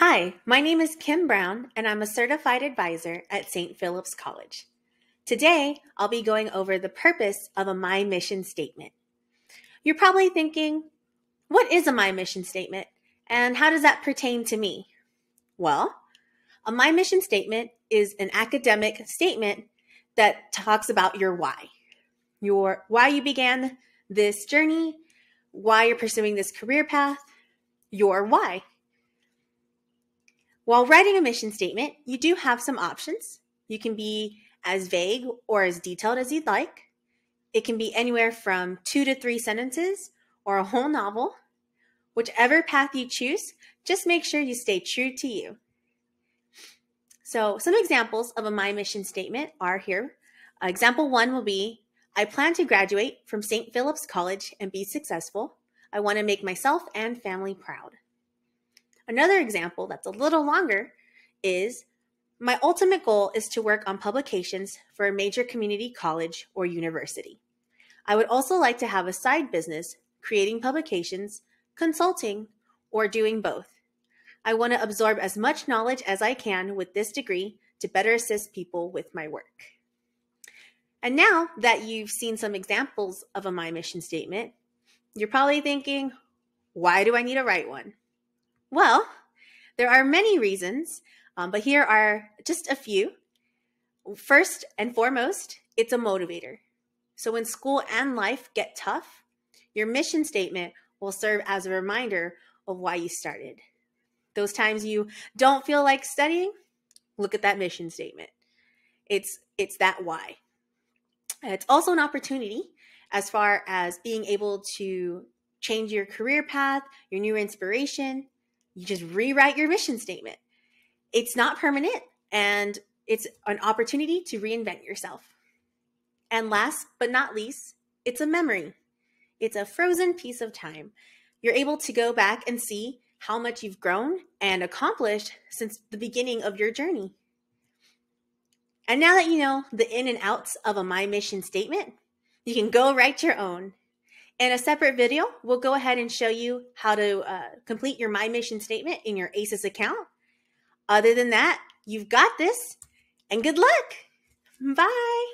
Hi, my name is Kim Brown, and I'm a certified advisor at St. Philip's College. Today, I'll be going over the purpose of a My Mission statement. You're probably thinking, what is a My Mission statement, and how does that pertain to me? Well, a My Mission statement is an academic statement that talks about your why. Your why you began this journey, why you're pursuing this career path, your why. While writing a mission statement, you do have some options. You can be as vague or as detailed as you'd like. It can be anywhere from two to three sentences or a whole novel. Whichever path you choose, just make sure you stay true to you. So, some examples of a My Mission statement are here. Uh, example one will be I plan to graduate from St. Philip's College and be successful. I want to make myself and family proud. Another example that's a little longer is my ultimate goal is to work on publications for a major community college or university. I would also like to have a side business creating publications, consulting, or doing both. I want to absorb as much knowledge as I can with this degree to better assist people with my work. And now that you've seen some examples of a My Mission statement, you're probably thinking, why do I need to write one? Well, there are many reasons, um, but here are just a few. First and foremost, it's a motivator. So when school and life get tough, your mission statement will serve as a reminder of why you started. Those times you don't feel like studying, look at that mission statement. It's it's that why. It's also an opportunity as far as being able to change your career path, your new inspiration, you just rewrite your mission statement. It's not permanent and it's an opportunity to reinvent yourself. And last but not least, it's a memory. It's a frozen piece of time. You're able to go back and see how much you've grown and accomplished since the beginning of your journey. And now that you know the in and outs of a My Mission statement, you can go write your own. In a separate video, we'll go ahead and show you how to uh, complete your My Mission statement in your ACES account. Other than that, you've got this and good luck. Bye.